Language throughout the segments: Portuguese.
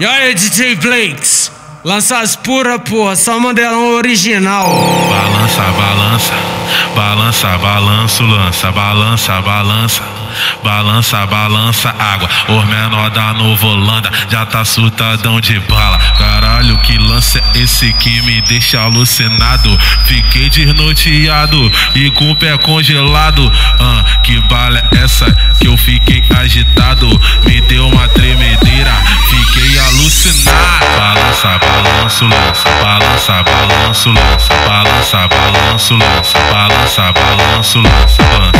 E aí, DJ Blakes? Lança as pura, porra, só modelão original. Balança, balança, balança, balanço, lança, balança, balança. Balança, balança, água. Os menor da Nova Holanda já tá surtadão de bala. Caralho, que lance é esse que me deixa alucinado? Fiquei desnorteado e com o pé congelado. Ah, que bala é essa que eu fiquei agitado? Me deu uma balança, balanço, lança, balança, balanço, lança, balança, balanço, lança, lança,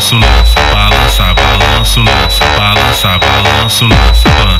balanço, lança, balança, balanço, lança, balança, balanço, lança,